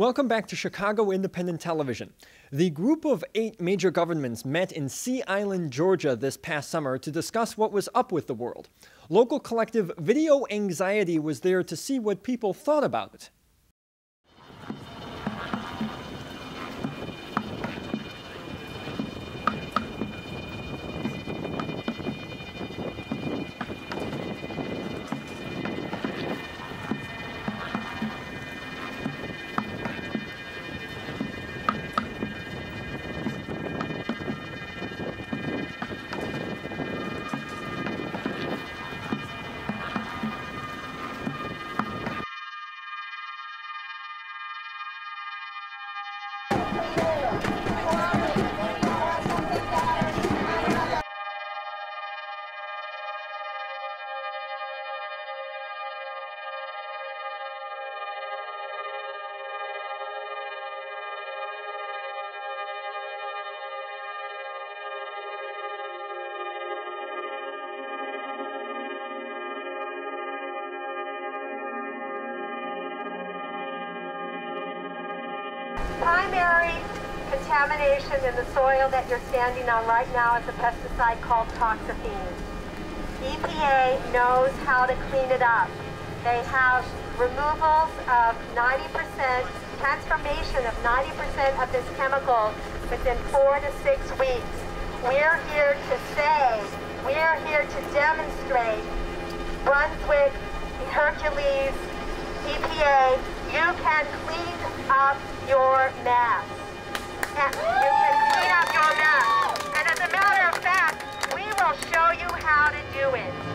Welcome back to Chicago Independent Television. The group of eight major governments met in Sea Island, Georgia this past summer to discuss what was up with the world. Local collective Video Anxiety was there to see what people thought about it. Contamination in the soil that you're standing on right now is a pesticide called toxaphene. EPA knows how to clean it up. They have removals of 90%, transformation of 90% of this chemical within four to six weeks. We're here to say, we're here to demonstrate Brunswick, Hercules, EPA, you can clean up your mess. You can clean up your mess. And as a matter of fact, we will show you how to do it.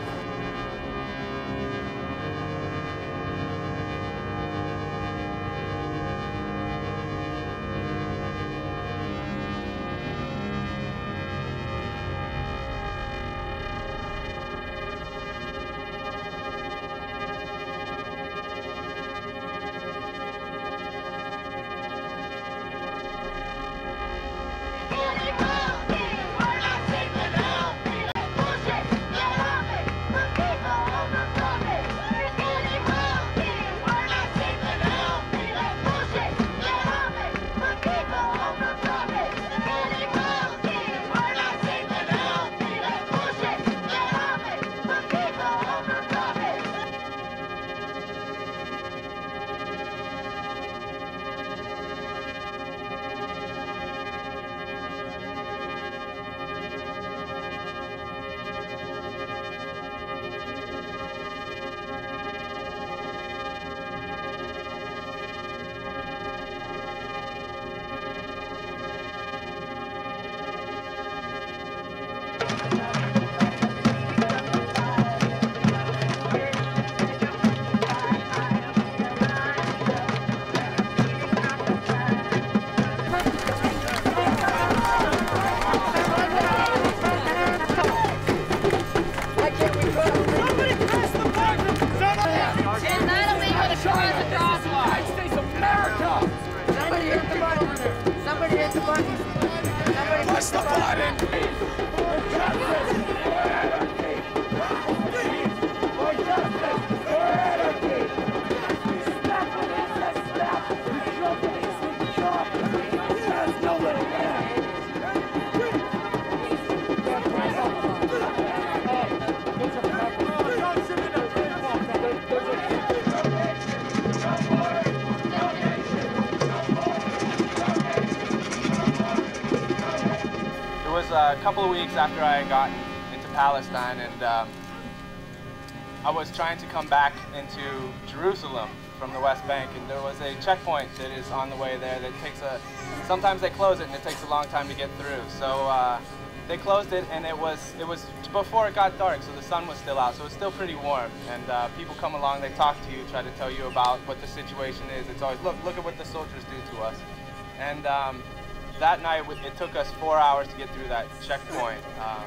A couple of weeks after I had gotten into Palestine, and um, I was trying to come back into Jerusalem from the West Bank, and there was a checkpoint that is on the way there that takes a. Sometimes they close it, and it takes a long time to get through. So uh, they closed it, and it was it was before it got dark, so the sun was still out, so it's still pretty warm. And uh, people come along, they talk to you, try to tell you about what the situation is. It's always look, look at what the soldiers do to us, and. Um, that night it took us four hours to get through that checkpoint. Um,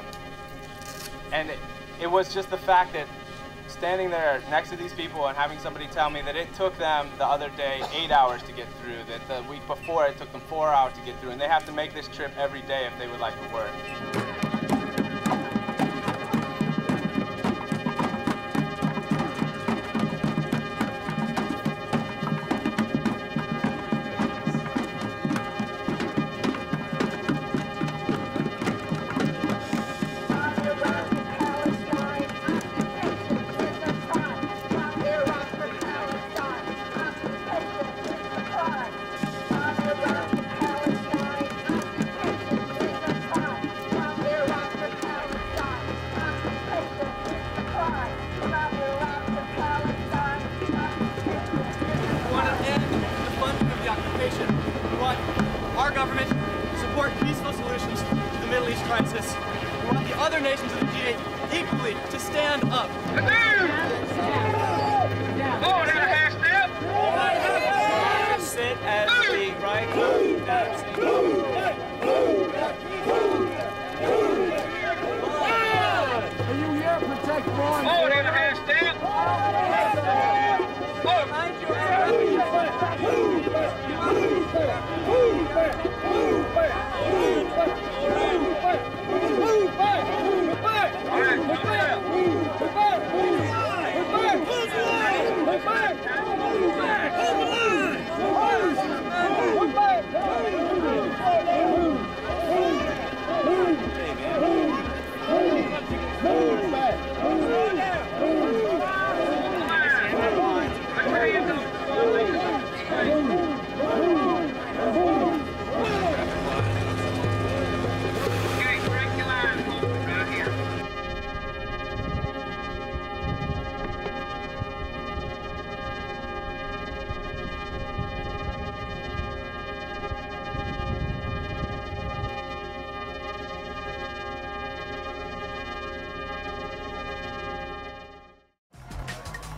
and it, it was just the fact that standing there next to these people and having somebody tell me that it took them the other day eight hours to get through, that the week before it took them four hours to get through, and they have to make this trip every day if they would like to work.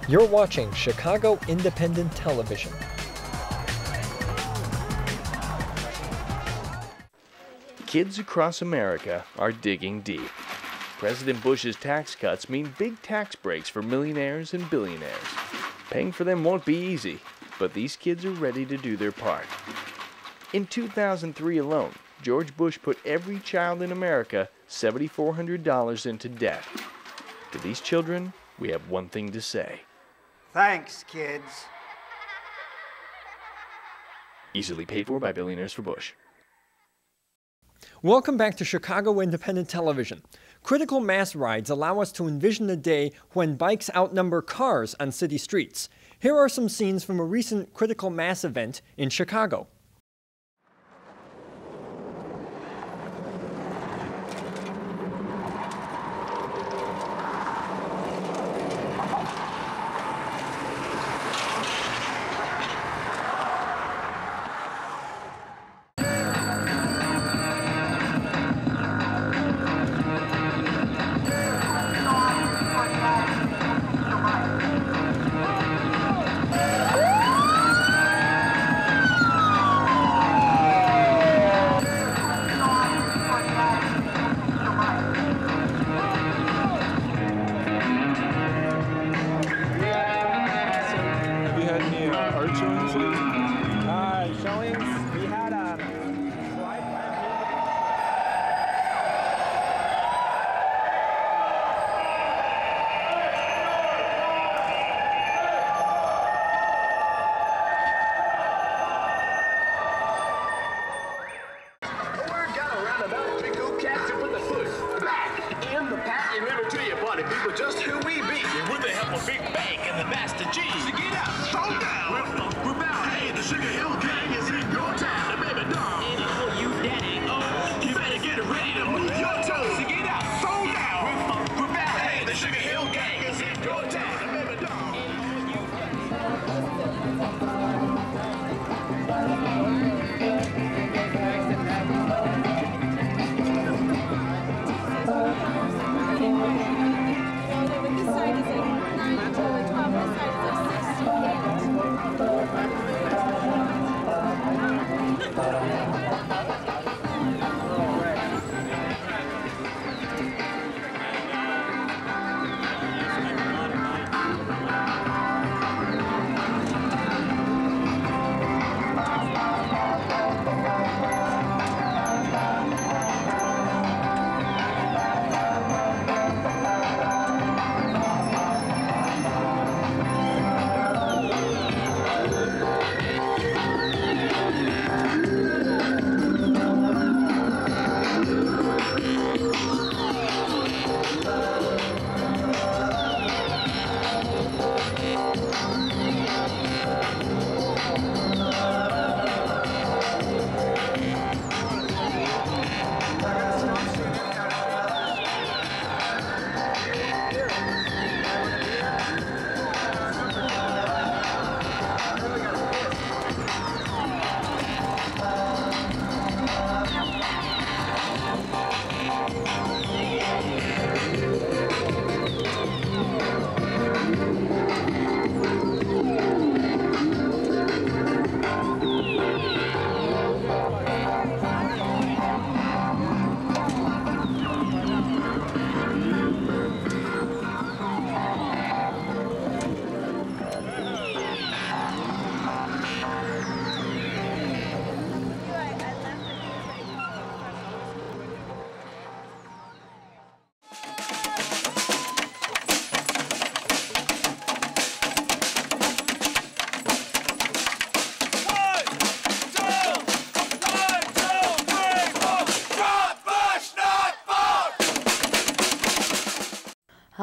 You're watching Chicago Independent Television. Kids across America are digging deep. President Bush's tax cuts mean big tax breaks for millionaires and billionaires. Paying for them won't be easy, but these kids are ready to do their part. In 2003 alone, George Bush put every child in America $7,400 into debt. To these children, we have one thing to say. Thanks, kids. Easily paid for by Billionaires for Bush. Welcome back to Chicago Independent Television. Critical mass rides allow us to envision a day when bikes outnumber cars on city streets. Here are some scenes from a recent critical mass event in Chicago. Big Bank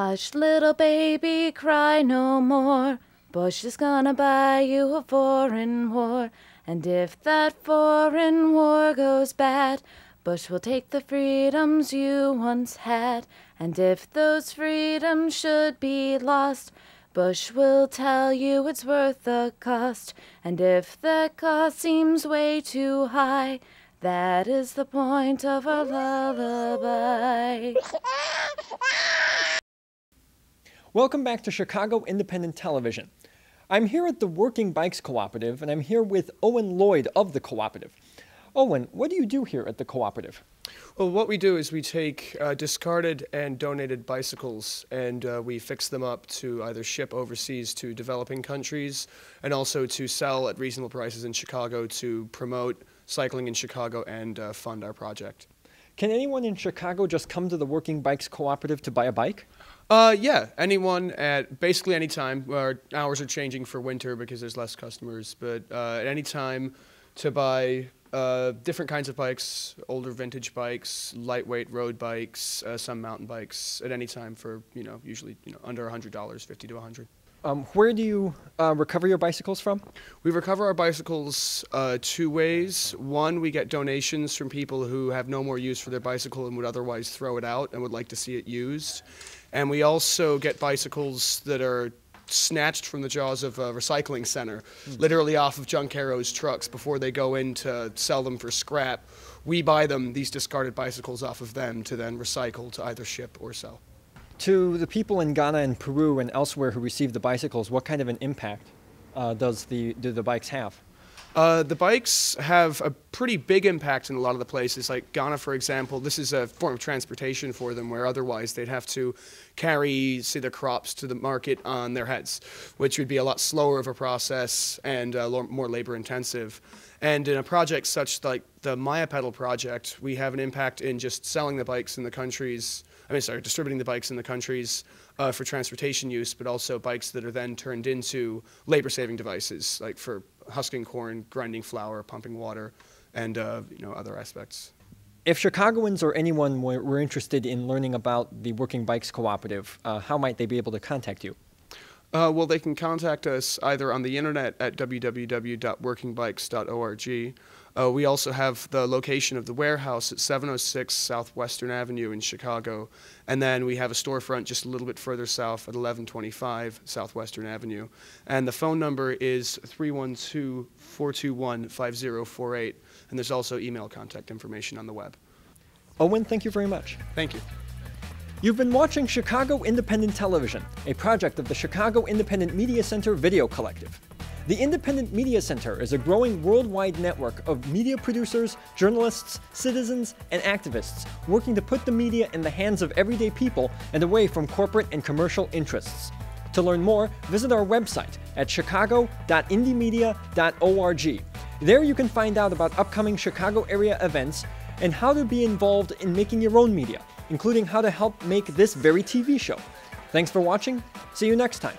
Hush, little baby, cry no more. Bush is gonna buy you a foreign war. And if that foreign war goes bad, Bush will take the freedoms you once had. And if those freedoms should be lost, Bush will tell you it's worth the cost. And if that cost seems way too high, that is the point of our lullaby. Welcome back to Chicago Independent Television. I'm here at the Working Bikes Cooperative, and I'm here with Owen Lloyd of the cooperative. Owen, what do you do here at the cooperative? Well, what we do is we take uh, discarded and donated bicycles and uh, we fix them up to either ship overseas to developing countries and also to sell at reasonable prices in Chicago to promote cycling in Chicago and uh, fund our project. Can anyone in Chicago just come to the Working Bikes Cooperative to buy a bike? Uh, yeah, anyone at basically any time. Our hours are changing for winter because there's less customers, but uh, at any time to buy uh, different kinds of bikes, older vintage bikes, lightweight road bikes, uh, some mountain bikes at any time for, you know, usually, you know, under $100, 50 to 100 um, where do you uh, recover your bicycles from? We recover our bicycles uh, two ways. One, we get donations from people who have no more use for their bicycle and would otherwise throw it out and would like to see it used. And we also get bicycles that are snatched from the jaws of a recycling center, mm. literally off of junk Junkero's trucks before they go in to sell them for scrap. We buy them, these discarded bicycles, off of them to then recycle to either ship or sell. To the people in Ghana and Peru and elsewhere who receive the bicycles, what kind of an impact uh, does the do the bikes have? Uh, the bikes have a pretty big impact in a lot of the places. Like Ghana, for example, this is a form of transportation for them, where otherwise they'd have to carry, say, their crops to the market on their heads, which would be a lot slower of a process and uh, more labor intensive. And in a project such like the Maya Pedal project, we have an impact in just selling the bikes in the countries. I mean, sorry, distributing the bikes in the countries uh, for transportation use, but also bikes that are then turned into labor-saving devices, like for husking corn, grinding flour, pumping water, and uh, you know other aspects. If Chicagoans or anyone were, were, interested in learning about the Working Bikes Cooperative, uh, how might they be able to contact you? Uh, well, they can contact us either on the internet at www.workingbikes.org uh, we also have the location of the warehouse at 706 South Western Avenue in Chicago. And then we have a storefront just a little bit further south at 1125 South Western Avenue. And the phone number is 312 421 5048. And there's also email contact information on the web. Owen, thank you very much. Thank you. You've been watching Chicago Independent Television, a project of the Chicago Independent Media Center Video Collective. The Independent Media Center is a growing worldwide network of media producers, journalists, citizens, and activists working to put the media in the hands of everyday people and away from corporate and commercial interests. To learn more, visit our website at chicago.indymedia.org. There you can find out about upcoming Chicago area events and how to be involved in making your own media, including how to help make this very TV show. Thanks for watching. See you next time.